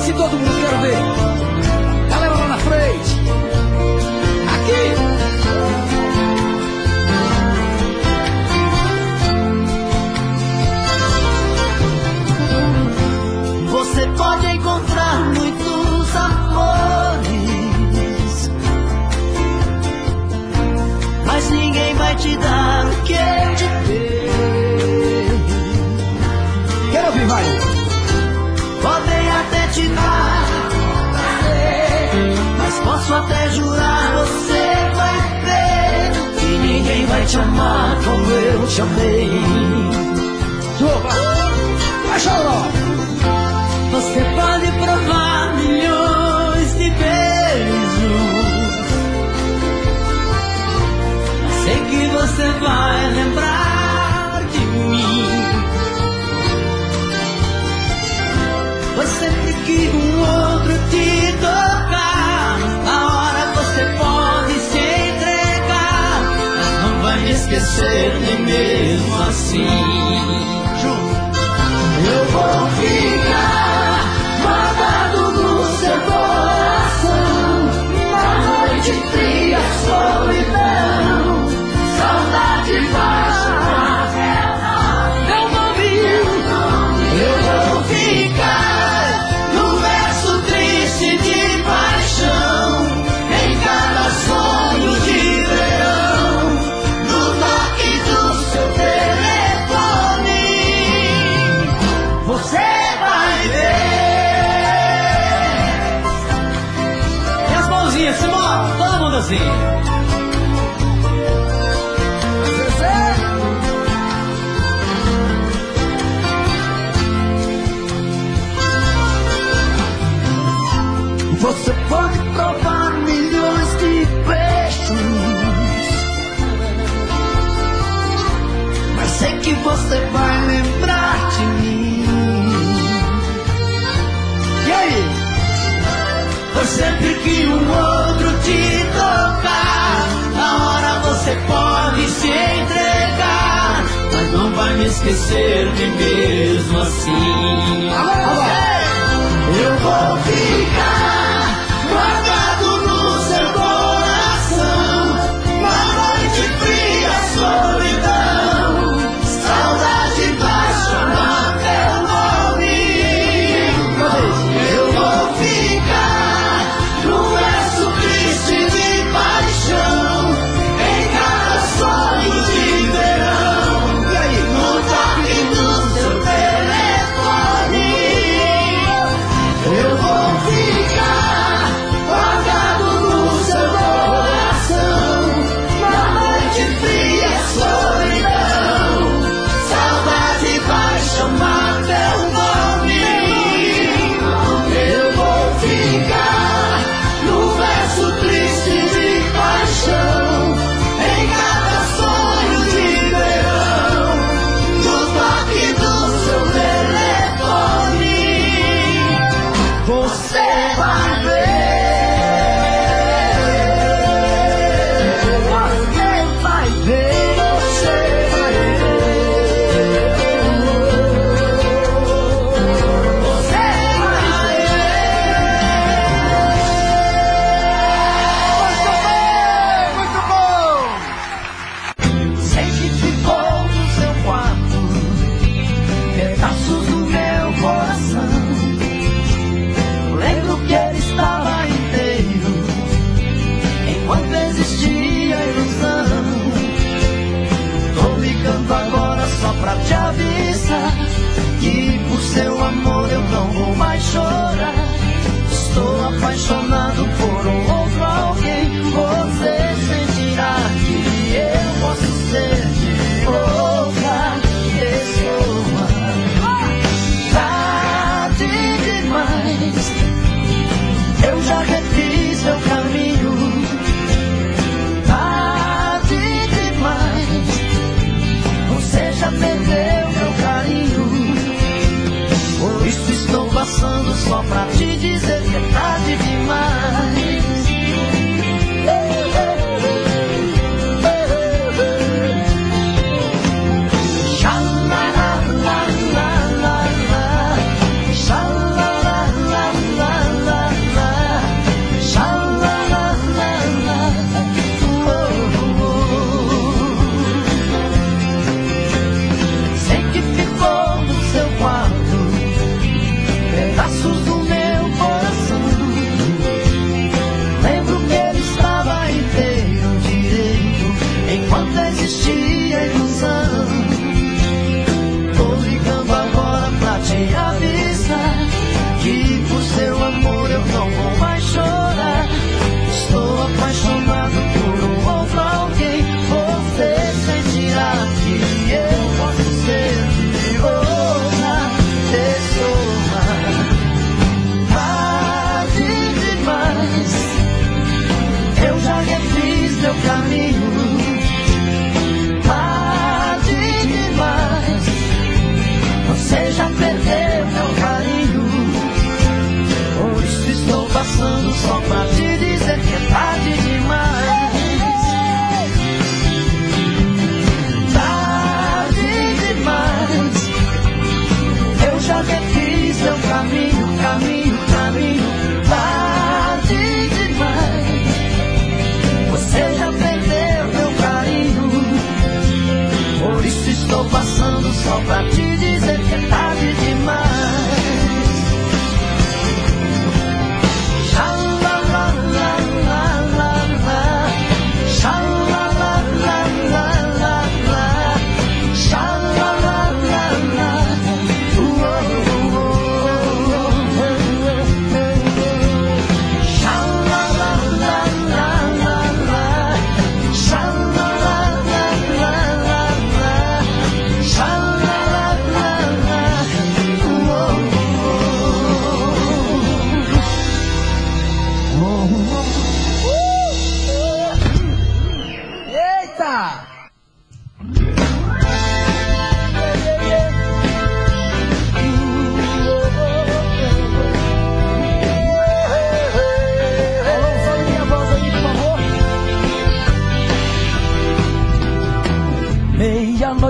assim todo mundo, quero ver. Tá Galera lá na frente. Aqui. Você pode encontrar muitos amores, mas ninguém vai te dar o que eu te 小妹，坐吧，快上了。assim. Eu confio. Mandanzinho, se matando, assim. Você pode provar milhões de peixes, mas sei que você vai lembrar de mim. E aí? Foi sempre que o um você pode se entregar, mas não vai me esquecer de mesmo assim. Eu vou ficar.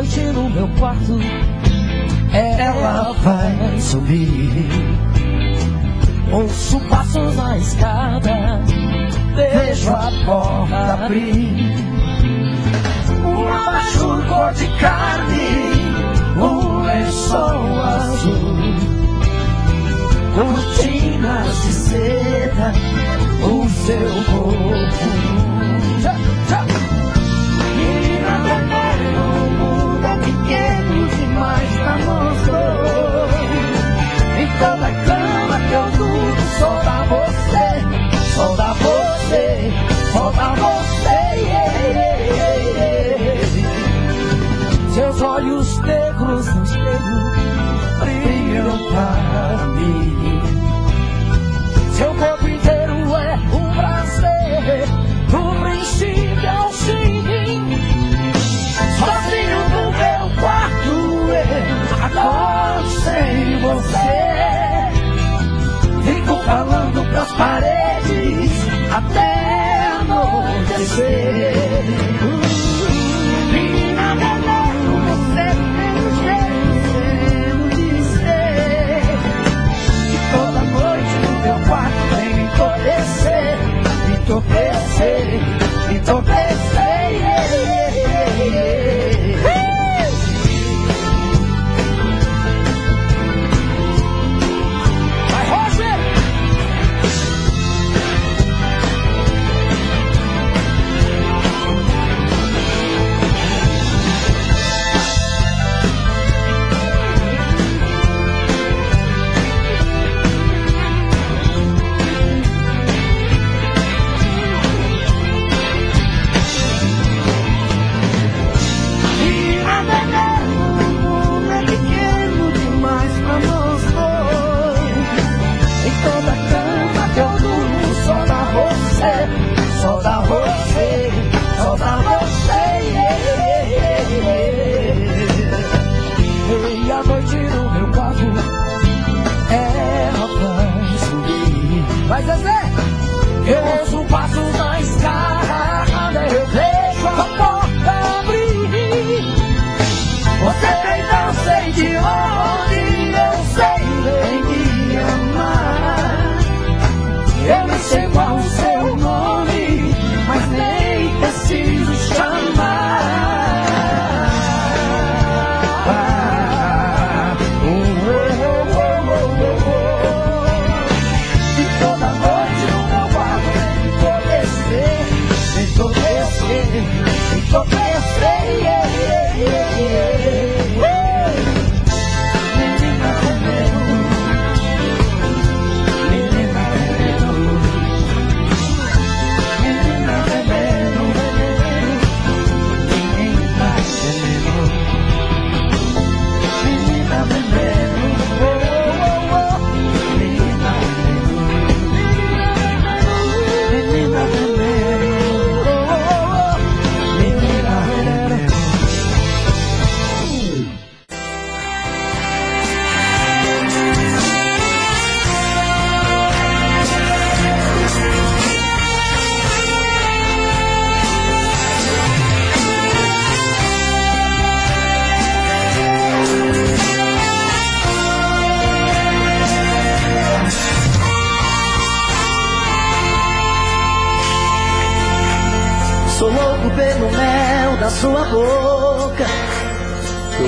noite no meu quarto, ela vai subir. Ouço passos na escada, vejo a porta abrir. Uma cor de carne, um lençol azul. Cortinas de seda, o seu corpo Em toda cama que eu durmo, só dá você, só dá você, só dá você. yeah, yeah, yeah. Seus olhos negros no espelho brilham para mim. Seu corpo paredes até anoitecer. Menina veneno, você tem um de ser. E toda noite no meu quarto vem me entorpecer, me entorpecer, me.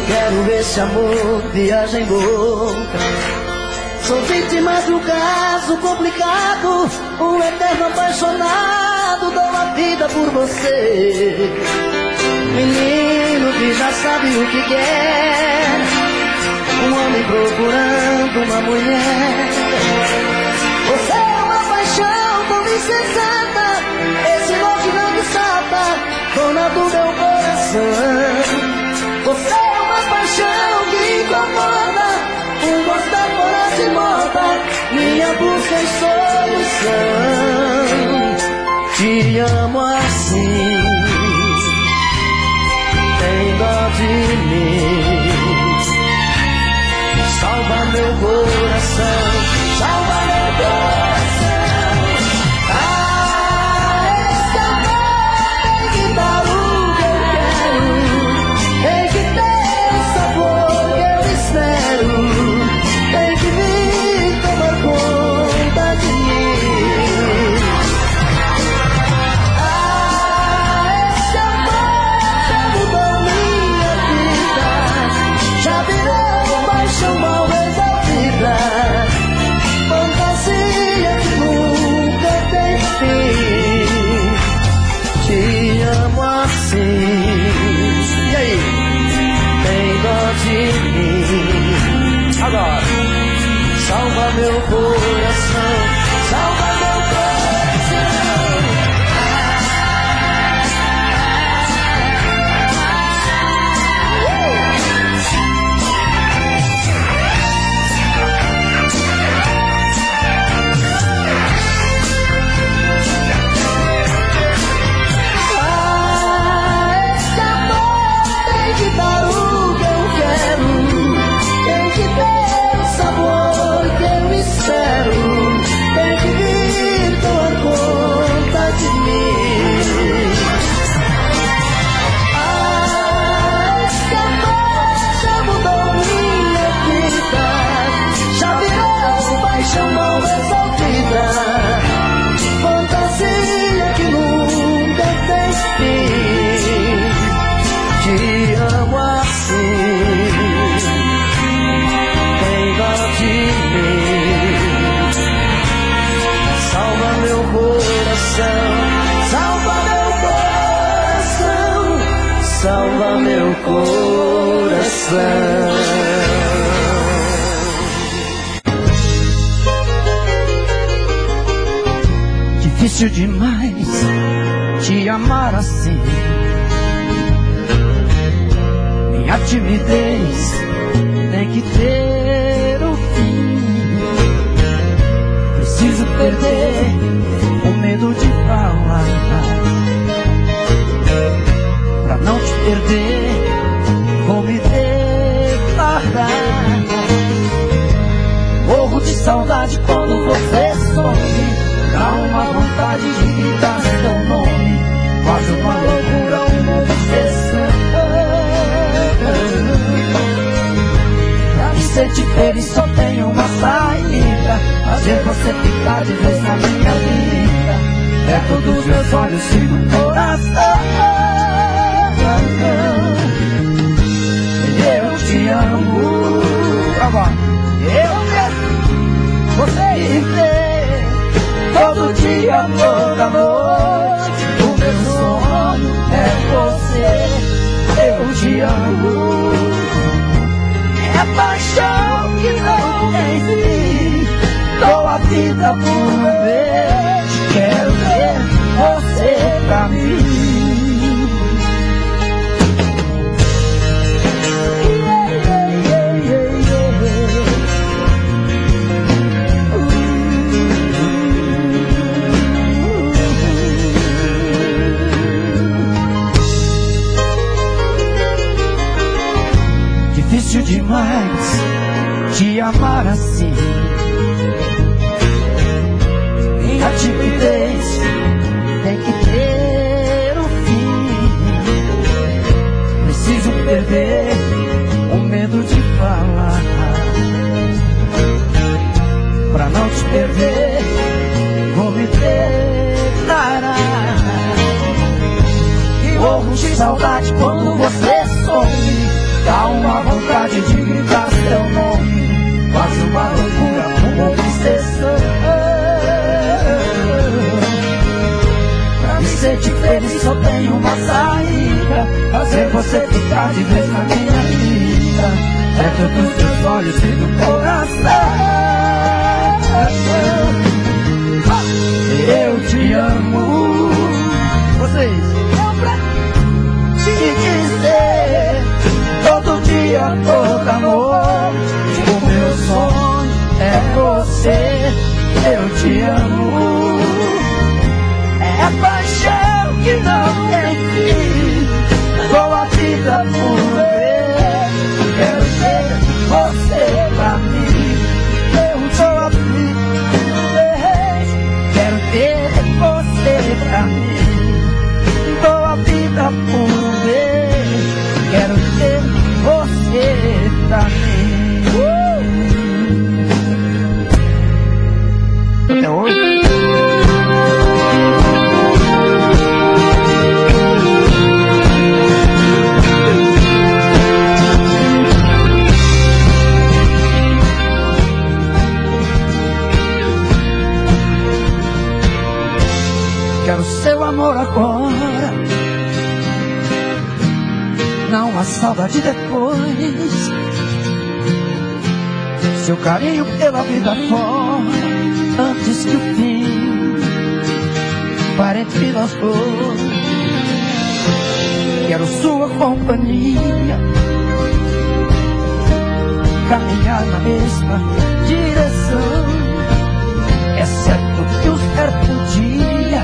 Quero esse amor, viagem louca. Sou vítima de um caso complicado. Um eterno apaixonado, dou a vida por você. Menino que já sabe o que quer. Um homem procurando uma mulher. Você é uma paixão tão insensata. Esse lote não desata, dona do meu coração. Você de moda. Minha busca em solução. Te amo assim. Tem dó de mim. Salva meu coração, salva meu coração. Coração. Difícil demais te amar assim. Minha timidez tem que ter um fim. Preciso perder o medo de falar. Pra não te perder, saudade quando você some. Dá uma vontade de gritar seu nome. Quase uma loucura, uma obsessão. Pra me sentir feliz só tem uma saída. Fazer você ficar de vez na minha vida. Perto dos meus olhos e do coração. Paixão que não tem fim. Dou a vida por um beijo. Quero ver você pra mim. Difícil demais te amar assim. Minha timidez tem que ter um fim. Preciso perder o medo de falar. Pra não te perder, vou me declarar. E morro de saudade quando você Me sentir feliz só tem uma saída. Fazer você ficar de vez na minha vida. Perto dos teus olhos e do coração. Eu te amo. Vocês. Te dizer todo dia, toda noite. O meu sonho é você. Eu te amo. estava de depois. Seu carinho pela vida fora, antes que o fim, parente que nós Quero sua companhia, caminhar na mesma direção. É certo que um certo dia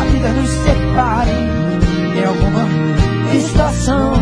a vida nos separe em alguma estação.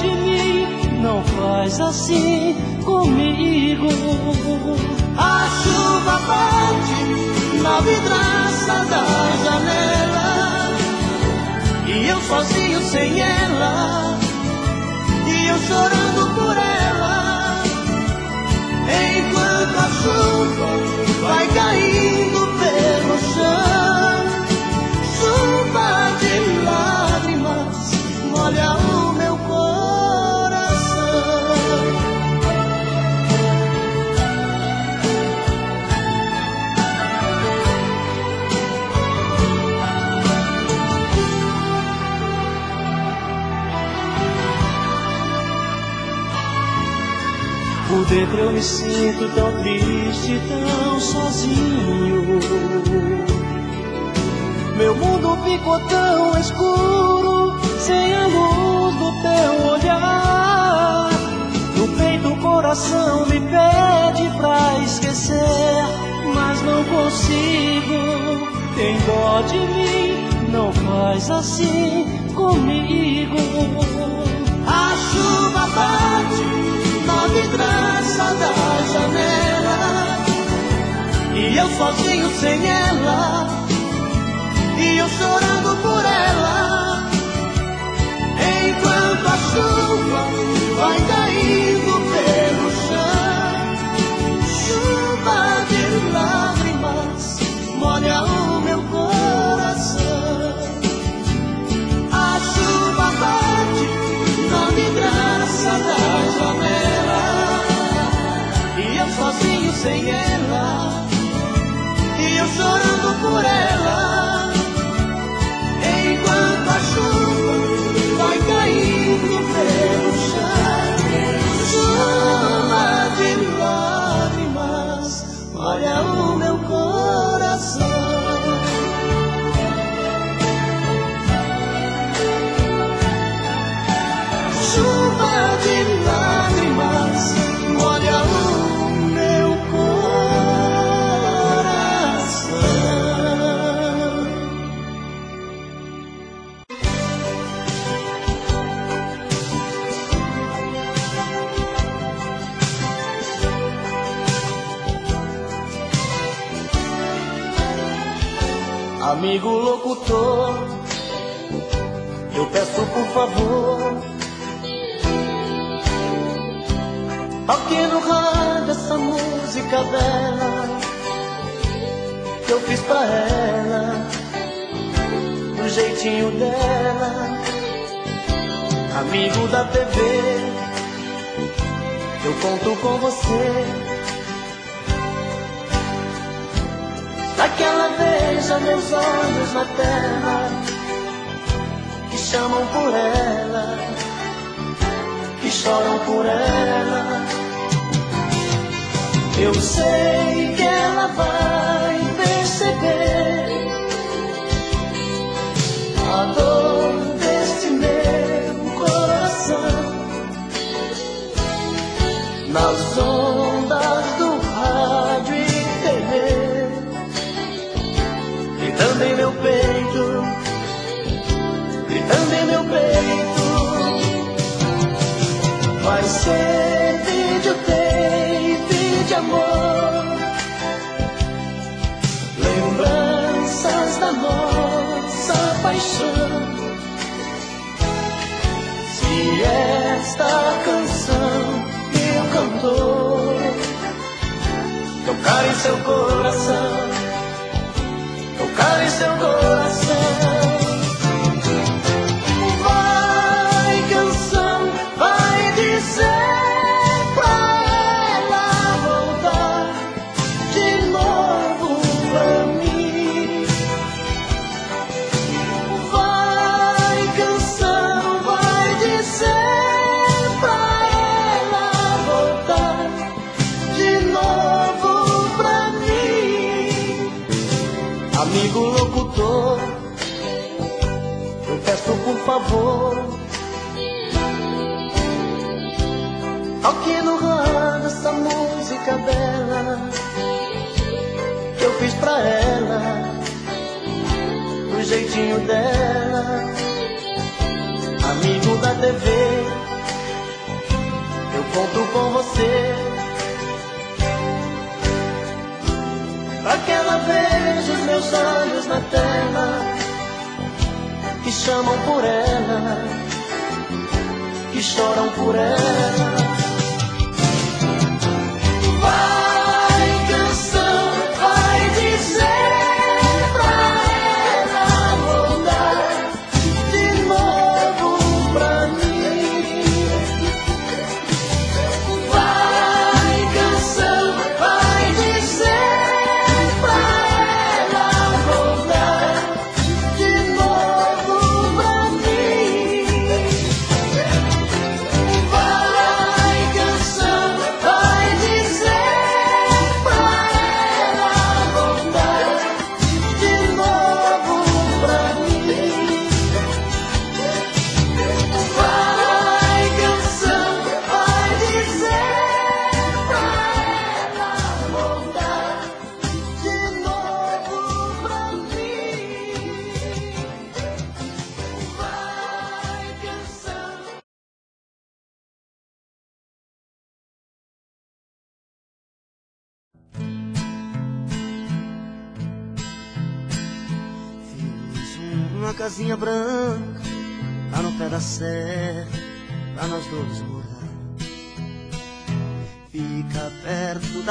de mim, não faz assim comigo. A chuva bate na vidraça da janela, e eu sozinho sem ela, e eu chorando por ela, enquanto a chuva. Dentro eu me sinto tão triste, tão sozinho. Meu mundo ficou tão escuro, sem a luz do teu olhar. No peito o coração me pede pra esquecer, mas não consigo. Tem dó de mim, não faz assim comigo. A chuva bate vidraça da janela. E eu sozinho sem ela. E eu chorando por ela. Enquanto a chuva vai caindo sozinho locutor, eu peço por favor, Aqui no rádio essa música dela que eu fiz pra ela, do jeitinho dela, amigo da TV. Eu conto com você. Pra que veja meus olhos na terra que chamam por ela, que choram por ela. Eu sei que ela vai perceber a dor deste meu coração nas ondas e também meu peito. E também meu peito. Vai ser videotape de amor. Lembranças da nossa paixão. Se esta canção meu cantor tocar em seu coração em seu coração jeitinho dela, amigo da TV. Eu conto com você. Pra que ela veja os meus olhos na tela que chamam por ela, que choram por ela. Vai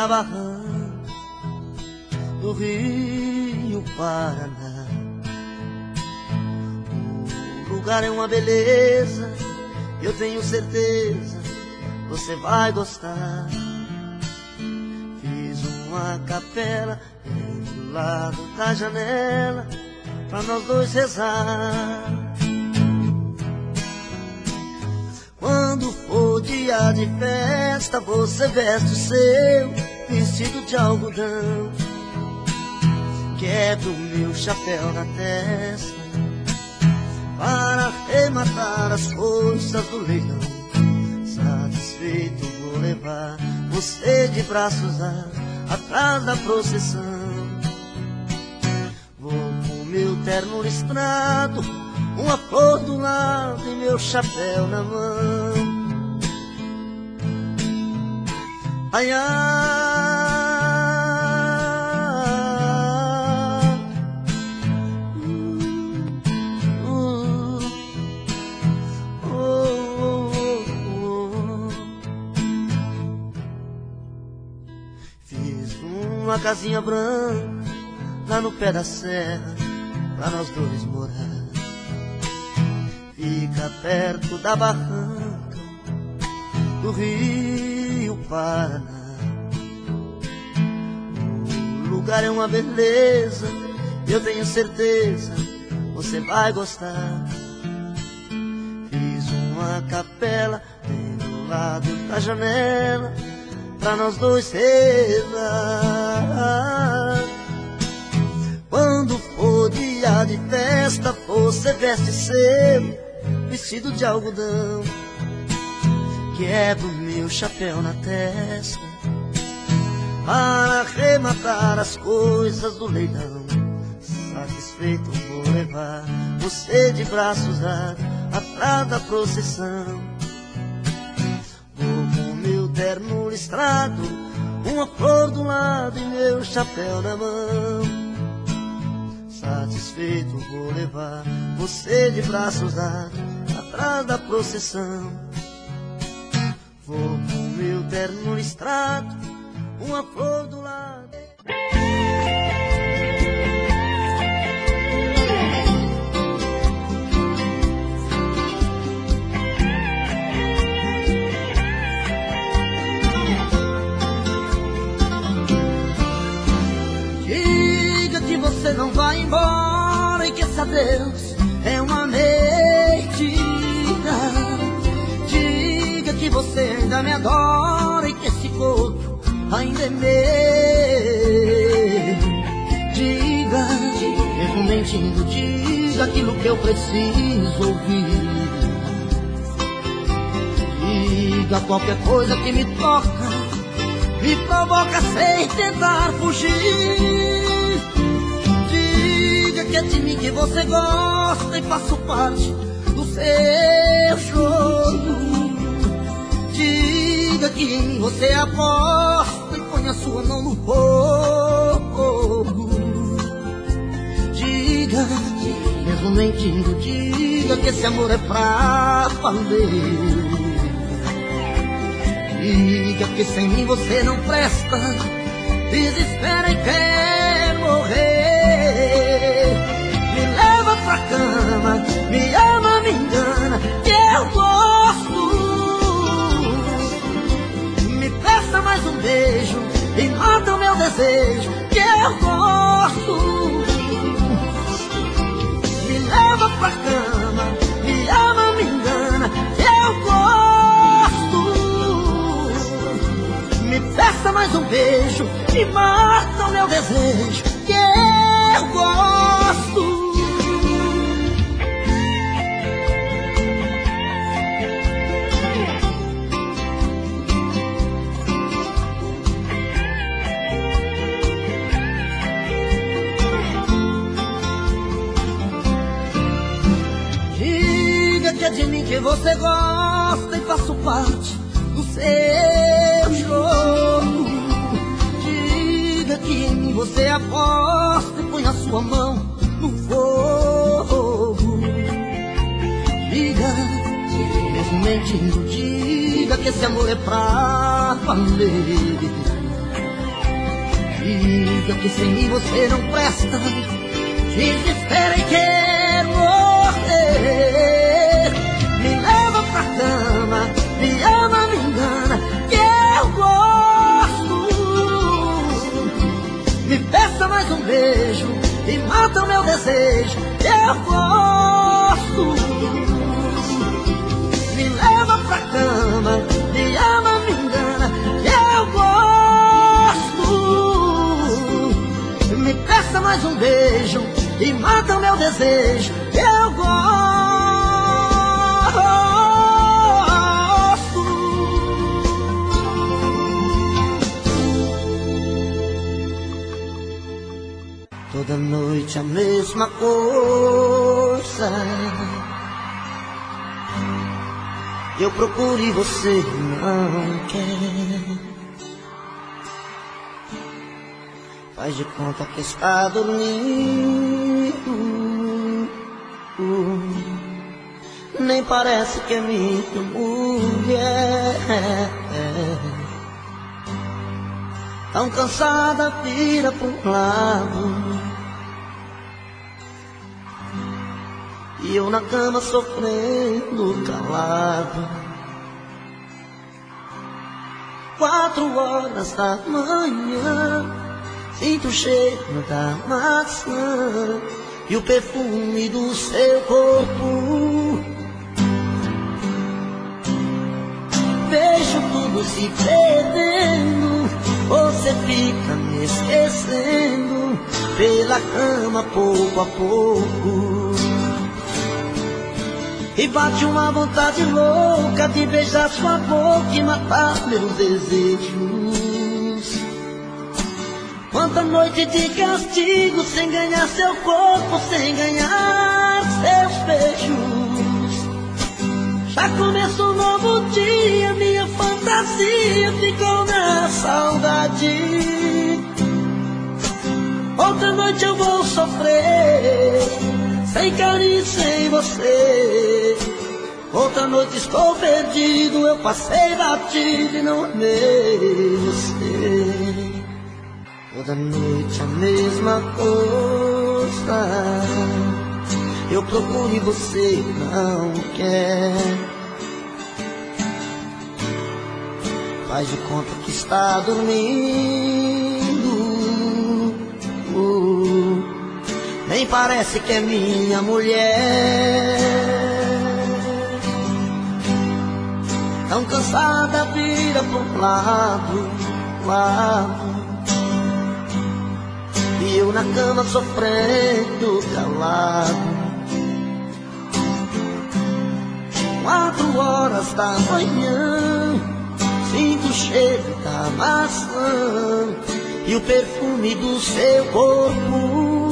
barranca do Rio Paraná. O lugar é uma beleza, eu tenho certeza você vai gostar. Fiz uma capela do lado da janela pra nós dois rezar. Quando for dia de festa, você veste o seu vestido de algodão. Quebra o meu chapéu na testa para rematar as forças do leão. Satisfeito vou levar você de braços a, atrás da procissão. Vou com meu terno listrado, uma flor do lado e meu chapéu na mão. Ai, ai, uma casinha branca lá no pé da serra pra nós dois morar. Fica perto da barranca do Rio Paraná. O lugar é uma beleza, eu tenho certeza você vai gostar. Fiz uma capela bem do lado da janela pra nós dois rezar. Quando for dia de festa, você veste seu vestido de algodão. Quebra o meu chapéu na testa para arrematar as coisas do leilão. Satisfeito vou levar você de braços dados atrás da procissão. Terno listrado, uma flor do lado e meu chapéu na mão. Satisfeito vou levar você de braços dados atrás da procissão. Vou com meu terno listrado, uma flor do lado. Adeus é uma mentira. Diga que você ainda me adora e que esse corpo ainda é meu. Diga, mesmo mentindo, diga aquilo que eu preciso ouvir. Diga qualquer coisa que me toca, me provoca sem tentar fugir. Que é de mim que você gosta e faço parte do seu jogo. Diga que você aposta e põe a sua mão no fogo. Diga, mesmo mentindo, diga que esse amor é pra valer. Diga que sem mim você não presta, desespera e quer morrer. Pra cama, me ama, me engana, que eu gosto. Me peça mais um beijo e mata o meu desejo, que eu gosto. Me leva pra cama, me ama, me engana, que eu gosto. Me peça mais um beijo e mata o meu desejo, que eu gosto. Você gosta e faço parte do seu jogo. Diga que em mim você aposta e põe a sua mão no fogo. Diga, mesmo mentindo, diga que esse amor é pra valer. Diga que sem mim você não presta. Desespera e queira. Mais um beijo e mata o meu desejo, eu gosto leva pra cama, me ama, me engana, eu gosto. Me peça mais um beijo e mata o meu desejo, eu gosto. Toda noite a mesma coisa eu procuro e você não quer. Faz de conta que está dormindo. Nem parece que é minha mulher. Tão cansada, vira pro lado. Eu na cama sofrendo calado. Quatro horas da manhã Sinto o cheiro da maçã E o perfume do seu corpo. Vejo tudo se perdendo Você fica me esquecendo. Pela cama pouco a pouco e bate uma vontade louca de beijar sua boca e matar meus desejos. Quanta noite de castigo sem ganhar seu corpo, sem ganhar seus beijos. Já começou um novo dia, minha fantasia ficou na saudade. Outra noite eu vou sofrer sem carinho, sem você. Outra noite estou perdido, eu passei batido e não amei você. Toda noite a mesma coisa. Eu procuro e você não quer. Faz de conta que está dormindo. Nem parece que é minha mulher. Tão cansada, vira pro lado, lado. E eu na cama sofrendo calado. Quatro horas da manhã, sinto o cheiro da maçã e o perfume do seu corpo.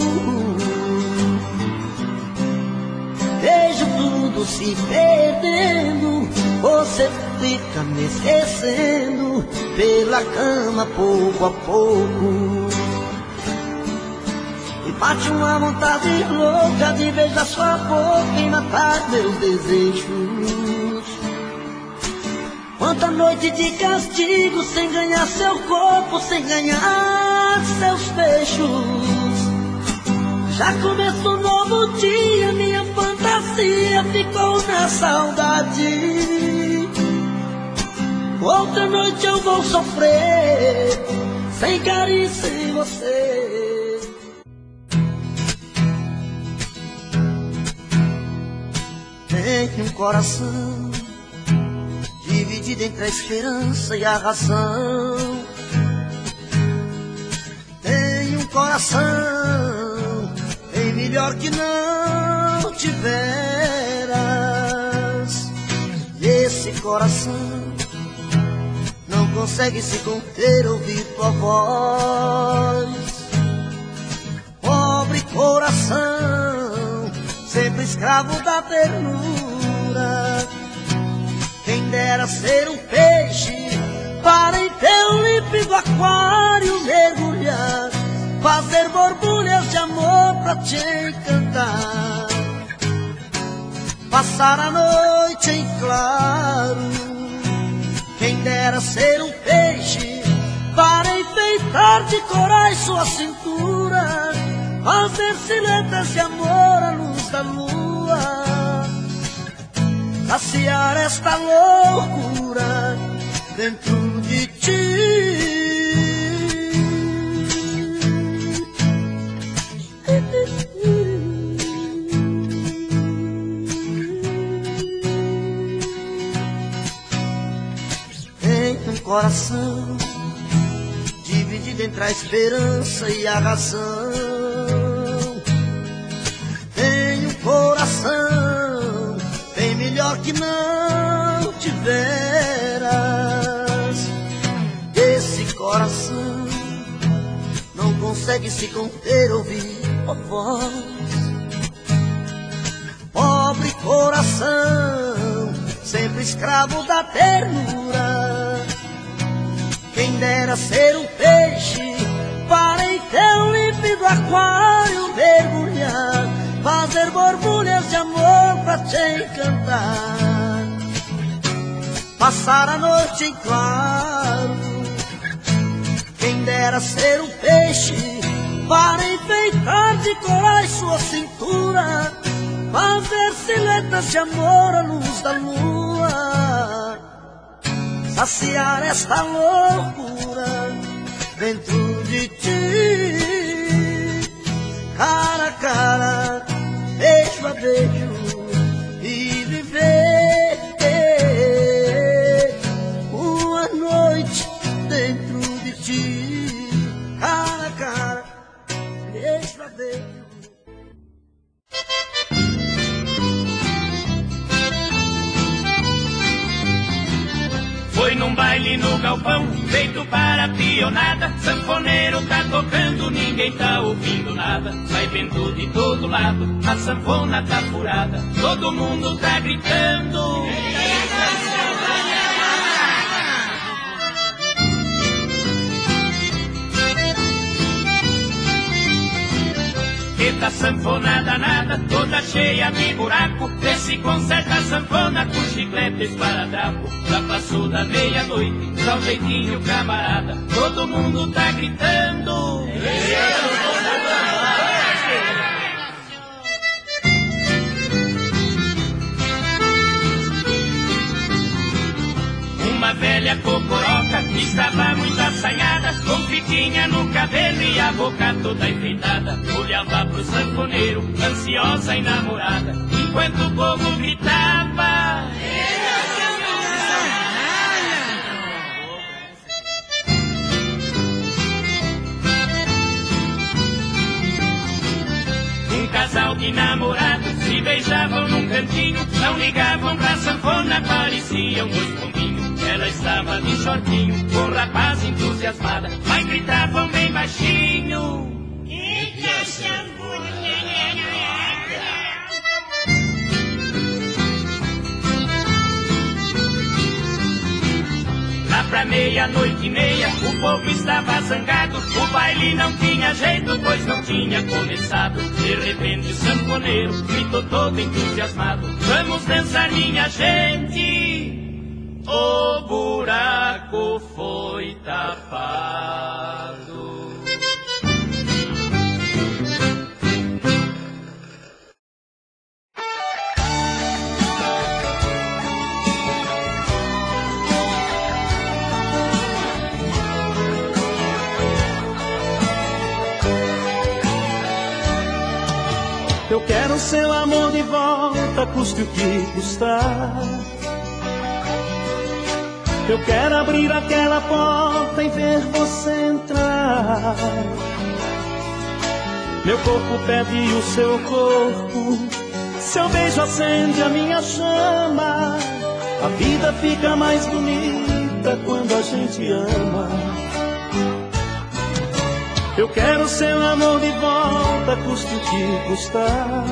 Se perdendo, você fica me esquecendo pela cama pouco a pouco. E bate uma vontade louca de beijar sua boca e matar meus desejos. Quanta noite de castigo sem ganhar seu corpo, sem ganhar seus beijos. Já começou um novo dia, minha fantasia ficou na saudade. Outra noite eu vou sofrer, sem carinho, sem você. Tenho um coração dividido entre a esperança e a razão. Tenho um coração melhor que não tiveras. Esse coração não consegue se conter ouvir tua voz. Pobre coração, sempre escravo da ternura. Quem dera ser um peixe para em teu límpido aquário mergulhar fazer borbulhas de amor pra te encantar. Passar a noite em claro, quem dera ser um peixe para enfeitar de corais sua cintura, fazer silhuetas de amor à luz da lua, saciar esta loucura dentro de ti. Coração, dividido entre a esperança e a razão. Tem um coração bem melhor que não tiveras. Esse coração não consegue se conter, ouvir a voz. Pobre coração, sempre escravo da ternura quem dera ser um peixe para em teu límpido aquário mergulhar, fazer borbulhas de amor pra te encantar. Passar a noite em claro, quem dera ser um peixe para enfeitar de corais sua cintura, fazer silhuetas de amor à luz da lua saciar esta loucura dentro de ti. Cara a cara, beijo a beijo num baile no galpão, feito para pionada. Sanfoneiro tá tocando, ninguém tá ouvindo nada. Sai vento de todo lado, a sanfona tá furada. Todo mundo tá gritando. Eita sanfona danada, toda cheia de buraco. Vê se conserta a sanfona com chiclete esparadrapo. Já passou da meia-noite, só um jeitinho camarada. Todo mundo tá gritando velha cocoroca estava muito assanhada, com fitinha no cabelo e a boca toda enfeitada. Olhava pro sanfoneiro, ansiosa e namorada, enquanto o povo gritava. Um casal de namorados se beijavam num cantinho, não ligavam pra sanfona, pareciam dois pombinhos. Ela estava de shortinho, com o rapaz entusiasmada, mas gritavam bem baixinho. Eita, Lá pra meia-noite e meia, o povo estava zangado. O baile não tinha jeito, pois não tinha começado. De repente, o sanfoneiro gritou todo entusiasmado: Vamos dançar, minha gente! O buraco foi tapado. Eu quero seu amor de volta, custe o que custar. Eu quero abrir aquela porta e ver você entrar. Meu corpo pede o seu corpo, seu beijo acende a minha chama. A vida fica mais bonita quando a gente ama. Eu quero seu amor de volta, custe o que custar.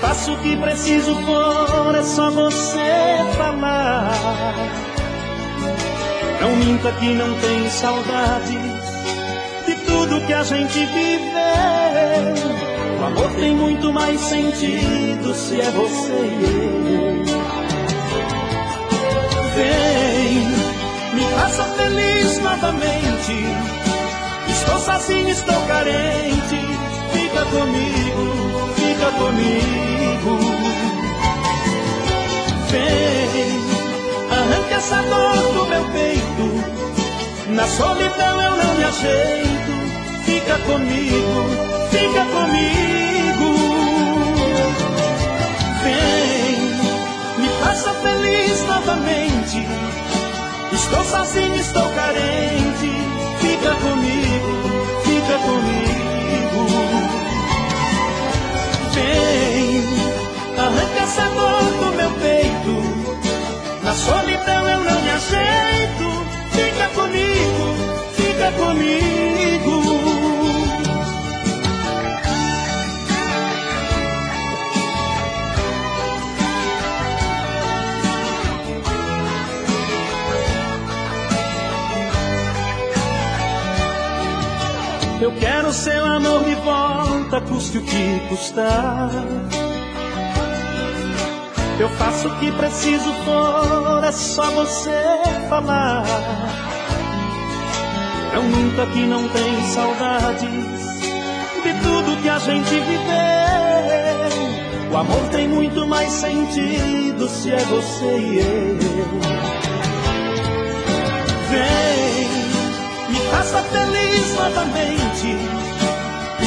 Faço o que preciso for, é só você falar. Não minta que não tem saudade de tudo que a gente viveu. O amor tem muito mais sentido se é você e eu. Vem, me faça feliz novamente. Estou sozinho, estou carente. Fica comigo, fica comigo. Vem, arranque essa dor do meu peito. Na solidão eu não me ajeito. Fica comigo, fica comigo. Vem, me faça feliz novamente. Estou sozinho, estou carente. Fica comigo, Eu faço o que preciso for, é só você falar. Eu minto que não tem saudades de tudo que a gente viveu. O amor tem muito mais sentido se é você e eu. Vem me faça feliz novamente.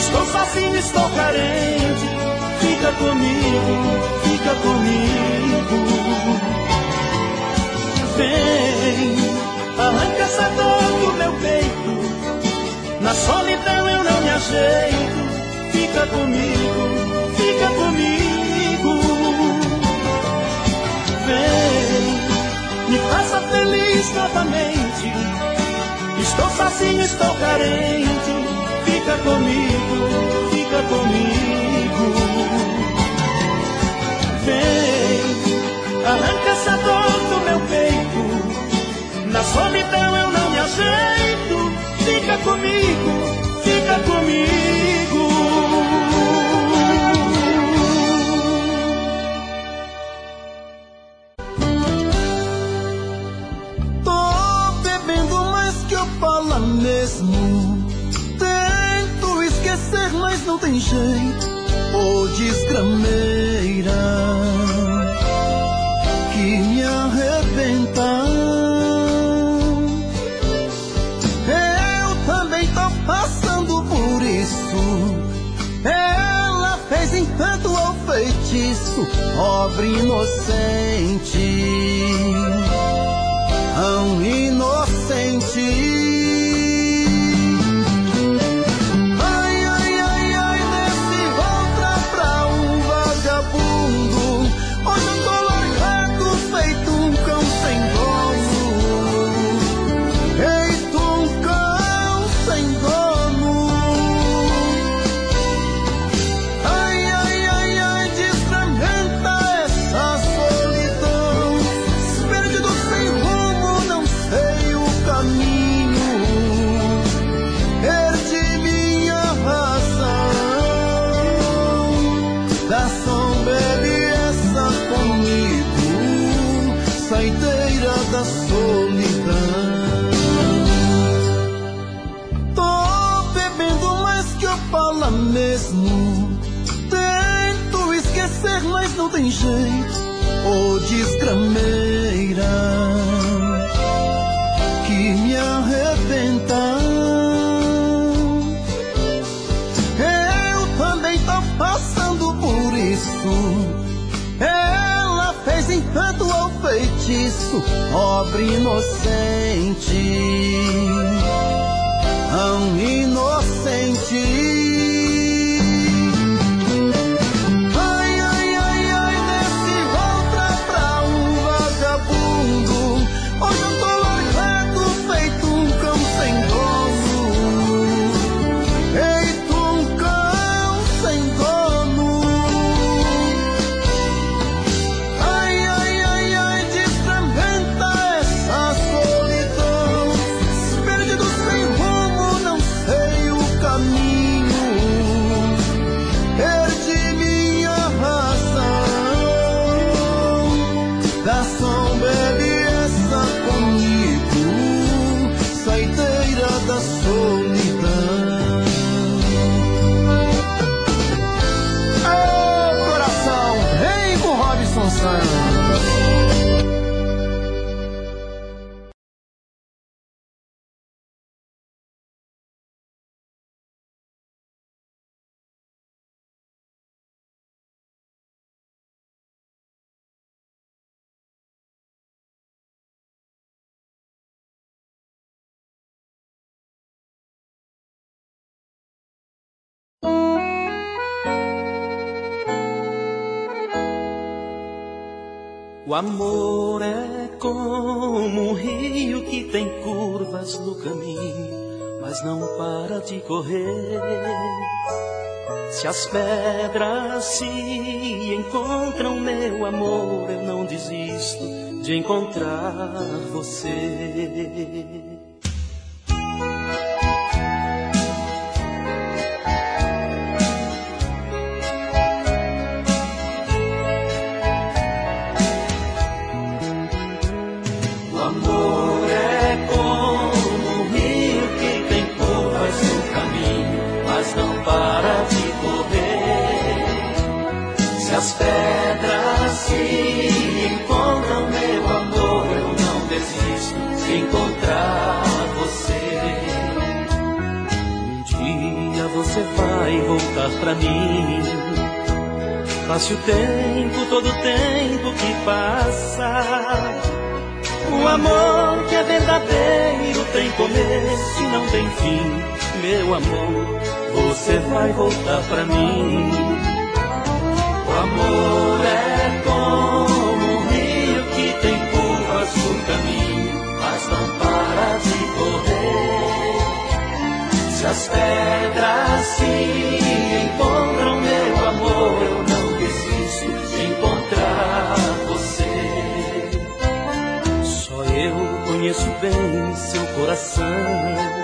Estou sozinho, estou carente. Fica comigo, fica comigo. Vem, arranca essa dor do meu peito. Na solidão eu não me ajeito. Fica comigo, fica comigo. Vem, me faça feliz novamente. Estou sozinho, estou carente. Fica comigo, fica comigo. Vem, arranca essa dor do meu peito. Na solidão eu não me ajeito. Fica comigo, fica comigo. Tô bebendo mais que eu falo mesmo. Não tem jeito. Ô desgrameira que me arrebenta. Eu também tô passando por isso. Ela fez encanto ao feitiço, pobre inocente tão inocente. Jeito. Ô desgrameira que me arrebenta. Eu também tô passando por isso. Ela fez encanto ao feitiço, pobre inocente O amor é como um rio que tem curvas no caminho, mas não para de correr. Se as pedras se encontram, meu amor, eu não desisto de encontrar você. Fim. Meu amor, você vai voltar pra mim. O amor é como um rio que tem curvas no caminho, mas não para de correr. Se as pedras se encontram, meu amor, eu não desisto de encontrar você. Só eu conheço bem seu coração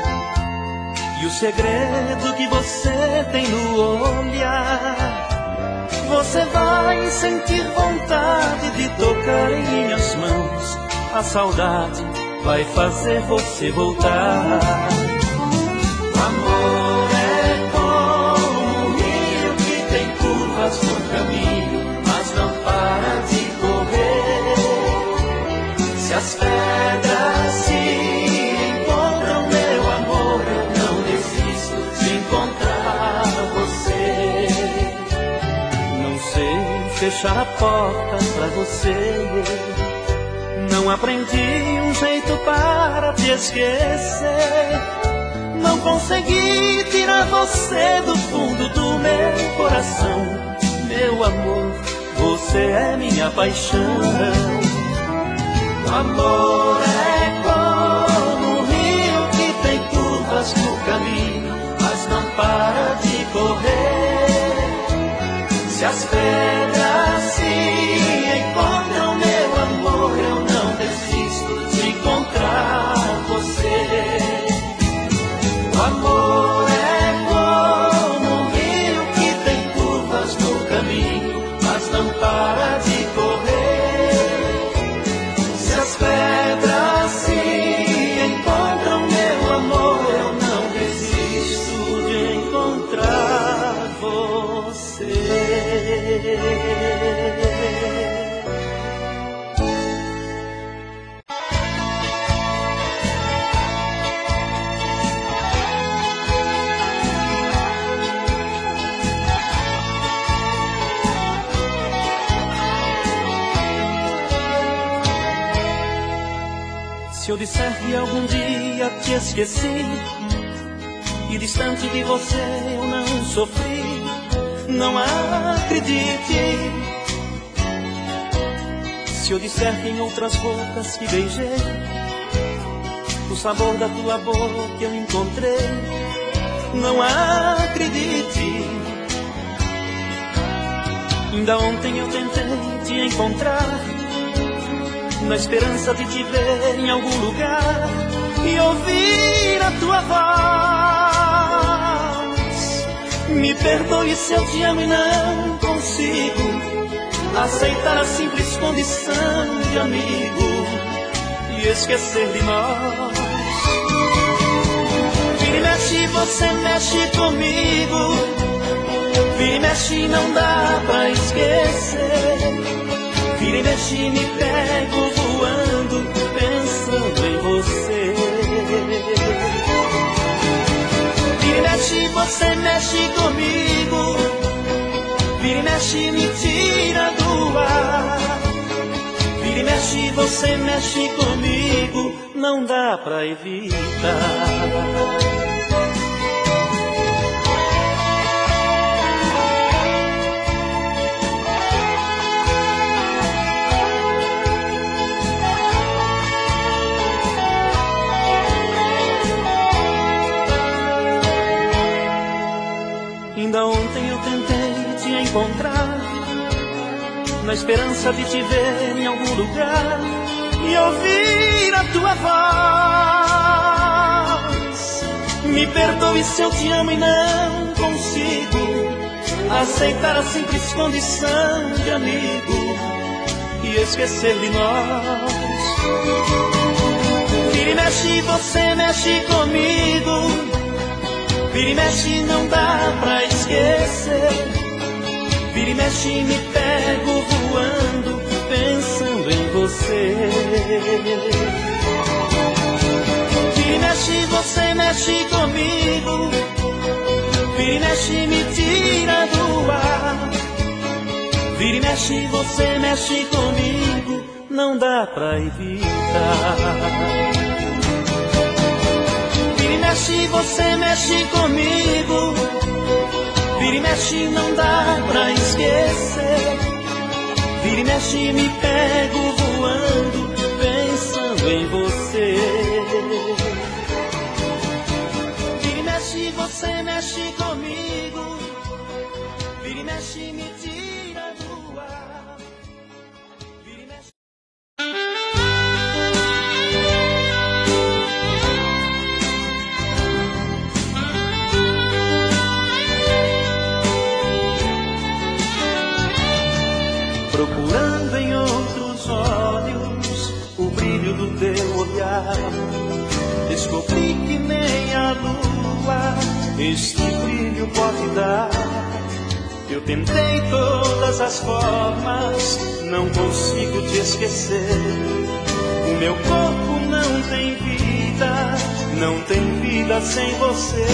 e o segredo que você tem no olhar. Você vai sentir vontade de tocar em minhas mãos. A saudade vai fazer você voltar. Fechar a porta pra você. Não aprendi um jeito para te esquecer. Não consegui tirar você do fundo do meu coração. Meu amor, você é minha paixão. Amor é como um rio que tem curvas no caminho, mas não para de correr. Se as pedras se te esqueci e distante de você eu não sofri, não acredite. Se eu disser que em outras bocas que beijei, o sabor da tua boca eu encontrei, não acredite. Ainda ontem eu tentei te encontrar na esperança de te ver em algum lugar e ouvir a tua voz. Me perdoe se eu te amo e não consigo aceitar a simples condição de amigo e esquecer de nós. Vira e mexe, você mexe comigo. Vira e mexe, não dá pra esquecer. Vira e mexe, me pego voando, pensando em você. Vira e mexe, você mexe comigo. Vira e mexe, me tira do ar. Vira e mexe, você mexe comigo, não dá pra evitar. Encontrar, na esperança de te ver em algum lugar e ouvir a tua voz. Me perdoe se eu te amo e não consigo aceitar a simples condição de amigo e esquecer de nós. Vira e mexe, você mexe comigo. Vira e mexe, não dá pra esquecer. Vira e mexe, me pego voando, pensando em você. Vira e mexe, você mexe comigo. Vira e mexe, me tira do ar. Vira e mexe, você mexe comigo, não dá pra evitar. Vira e mexe, você mexe comigo. Vira e mexe, não dá pra esquecer. Vira e mexe, me pego voando, pensando em você. Vira e mexe, você mexe comigo. Vira e mexe, me lua este brilho pode dar. Eu tentei todas as formas, não consigo te esquecer. O meu corpo não tem vida, não tem vida sem você.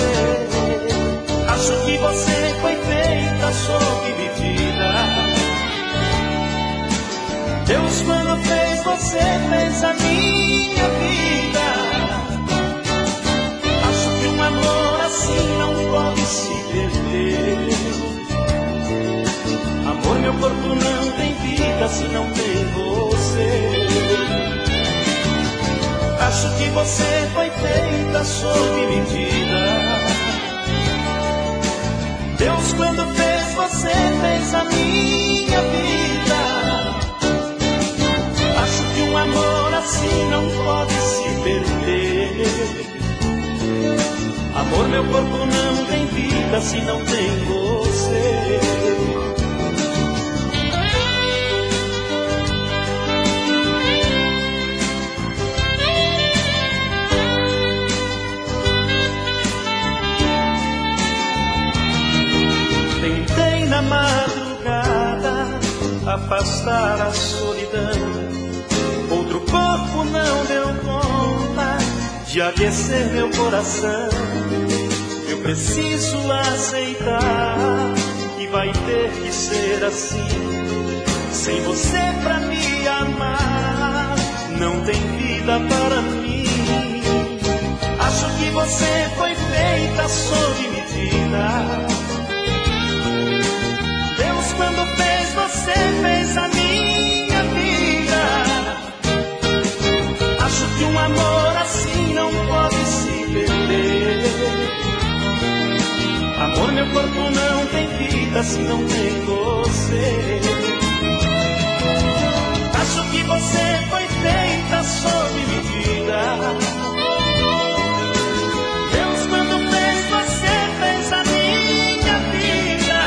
Acho que você foi feita sob medida. Deus quando fez você fez a minha vida. Amor assim não pode se perder. Amor, meu corpo não tem vida se não tem você. Acho que você foi feita sob medida. Deus quando fez você fez a minha vida. Acho que um amor assim não pode se meu corpo não tem vida se não tem você. Tentei na madrugada afastar a solidão. Outro corpo não deu conta de aquecer meu coração. Preciso aceitar que vai ter que ser assim. Sem você pra me amar, não tem vida para mim. Acho que você foi feita sob medida. Deus, quando fez você, fez a minha vida. Acho que um amor Amor, meu corpo não tem vida se não tem você. Acho que você foi feita sob medida. Deus, quando fez você, fez a minha vida.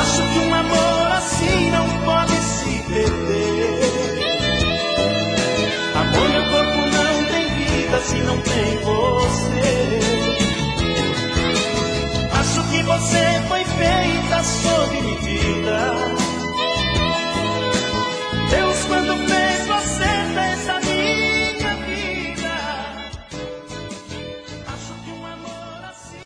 Acho que um amor assim não pode se perder. Amor, meu corpo não tem vida se não tem você. love.